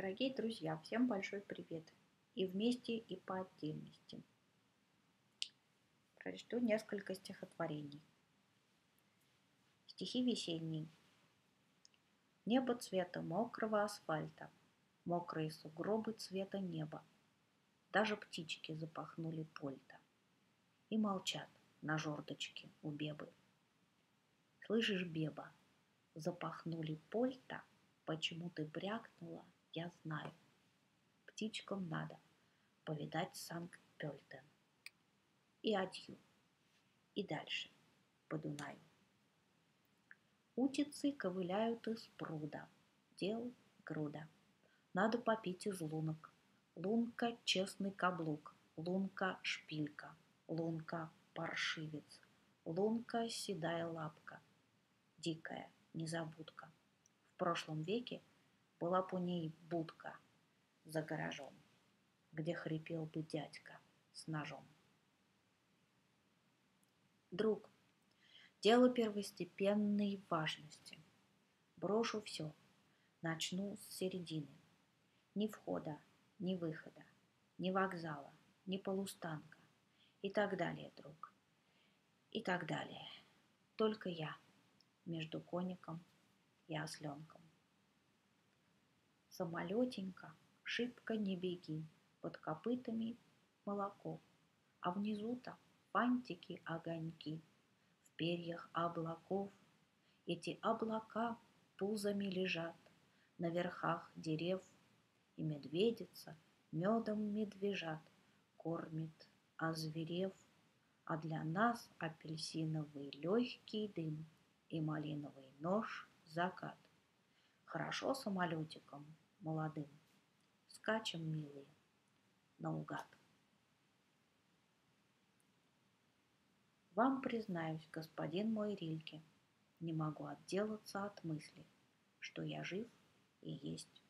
Дорогие друзья, всем большой привет. И вместе, и по отдельности. Прочту несколько стихотворений. Стихи весенние. Небо цвета мокрого асфальта, мокрые сугробы цвета неба. Даже птички запахнули польта и молчат на жердочке у Бебы. Слышишь, Беба, запахнули польта, почему ты брякнула, я знаю. Птичкам надо повидать Санкт-Пельтен. И адью, и дальше по Дунаю. Утицы ковыляют из пруда, дел груда. Надо попить из лунок. Лунка — честный каблук, лунка — шпилька, лунка — паршивец, лунка — седая лапка, дикая незабудка. В прошлом веке была у ней будка за гаражом, где хрипел бы дядька с ножом. Друг, дело первостепенной важности. Брошу все, начну с середины. Ни входа, ни выхода, ни вокзала, ни полустанка и так далее, друг. И так далее. Только я между коником и осленком. Самолетенька, шибко не беги, под копытами молоко, а внизу-то фантики огоньки, в перьях облаков. Эти облака пузами лежат на верхах дерев, и медведица медом медвежат кормит, озверев, а для нас апельсиновый легкий дым и малиновый нож закат. Хорошо самолетиком молодым, скачем, милые, наугад. Вам признаюсь, господин мой Рильке, не могу отделаться от мысли, что я жив и есть.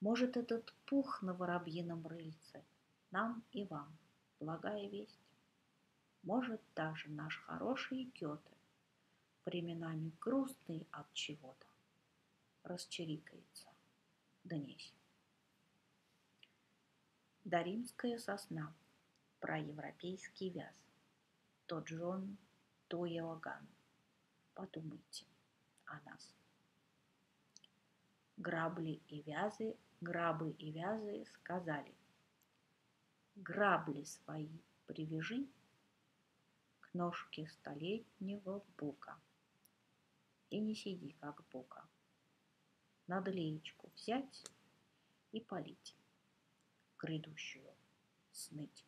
Может, этот пух на воробьином рыльце нам и вам благая весть. Может, даже наш хороший Гёте, временами грустный от чего-то, расчерикается. Донесь. Даримская сосна. Про европейский вяз. То Джон, то Иоганн. Подумайте о нас. Грабли и вязы, грабы и вязы сказали. Грабли свои привяжи к ножке столетнего бука и не сиди, как бука. Надо леечку взять и полить грядущую сныть.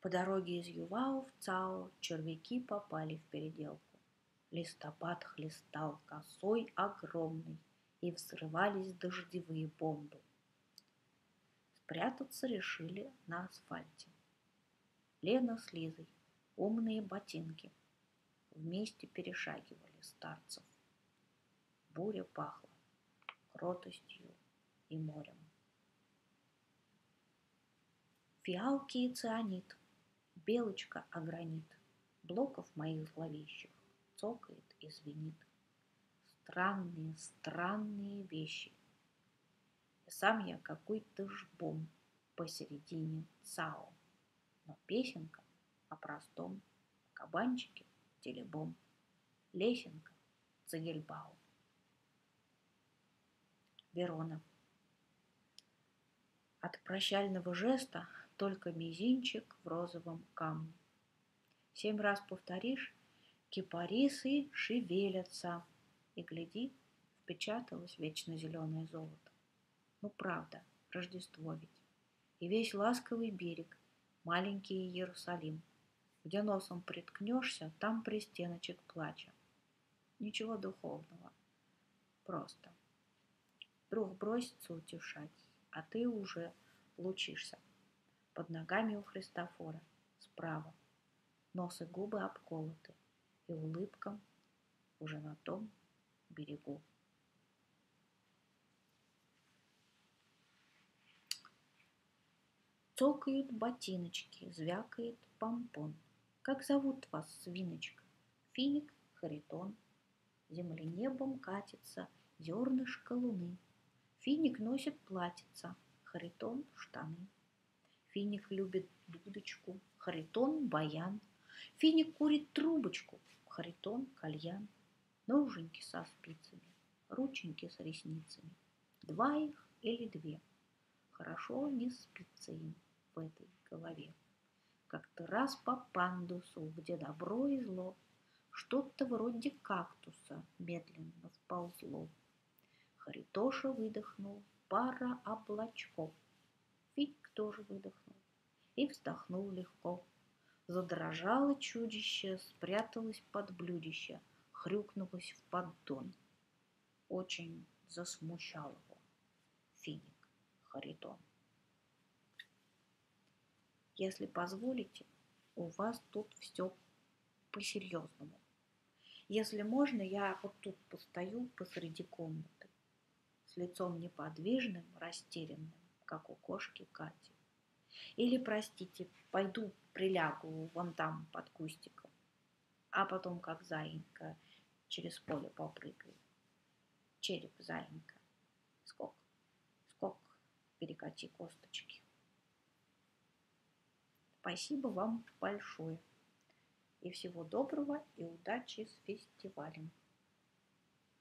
По дороге из Ювау в Цао червяки попали в переделку. Листопад хлестал косой огромный, и взрывались дождевые бомбы. Спрятаться решили на асфальте. Лена с Лизой, умные ботинки, вместе перешагивали старцев. Буря пахла кротостью и морем. Фиалки и цианид, белочка агранит, блоков моих зловещих цокает и звенит. Странные, странные вещи. И сам я какой-то жбом посередине ЦАО. Но песенка о простом кабанчике телебом. Лесенка Цагельбау. Верона. От прощального жеста только мизинчик в розовом камне. Семь раз повторишь, кипарисы шевелятся, и, гляди, впечаталось вечно зеленое золото. Ну, правда, Рождество ведь. И весь ласковый берег, маленький Иерусалим. Где носом приткнешься, там пристеночек плача. Ничего духовного. Просто Друг бросится утешать, а ты уже лучишься. Под ногами у Христофора, справа. Нос и губы обколоты, и улыбкам уже на том берегу. Цокают ботиночки, звякает помпон. Как зовут вас, свиночка? Финик, Харитон. Земли небом катится зернышко луны. Финик носит платьица, Харитон – штаны. Финик любит дудочку, Харитон – баян. Финик курит трубочку, Харитон – кальян. Ноженьки со спицами, рученьки с ресницами. Два их или две. Хорошо не спится им в этой голове. Как-то раз по пандусу, где добро и зло, Что-то вроде кактуса медленно сползло. Харитоша выдохнул пара облачков. Фиг тоже выдохнул и вздохнул легко. Задрожало чудище, спряталось под блюдище, хрюкнулось в поддон. Очень засмущал его финик Харитон. Если позволите, у вас тут все по-серьезному. Если можно, я вот тут постою посреди комнаты, с лицом неподвижным, растерянным, как у кошки Кати. Или, простите, пойду прилягу вон там под кустиком, а потом, как заинька, через поле попрыгаю. Череп заинька. Скок, скок, перекати косточки. Спасибо вам большое. И всего доброго и удачи с фестивалем.